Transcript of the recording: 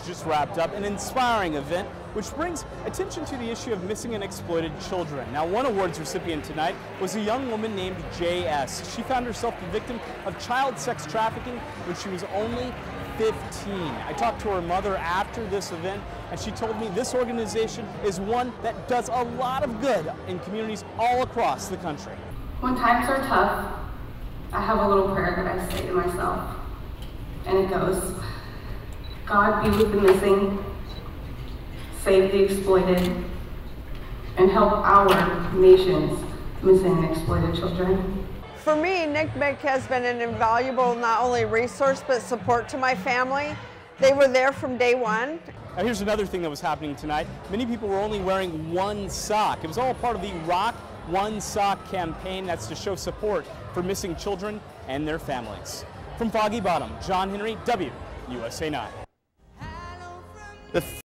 just wrapped up an inspiring event which brings attention to the issue of missing and exploited children. Now, one awards recipient tonight was a young woman named J.S. She found herself the victim of child sex trafficking when she was only 15. I talked to her mother after this event, and she told me this organization is one that does a lot of good in communities all across the country. When times are tough, I have a little prayer that I say to myself, and it goes, God be with the missing, save the exploited, and help our nation's missing and exploited children. For me, NCMEC has been an invaluable not only resource but support to my family. They were there from day one. Now here's another thing that was happening tonight. Many people were only wearing one sock. It was all part of the Rock One Sock campaign. That's to show support for missing children and their families. From Foggy Bottom, John Henry, WUSA 9. The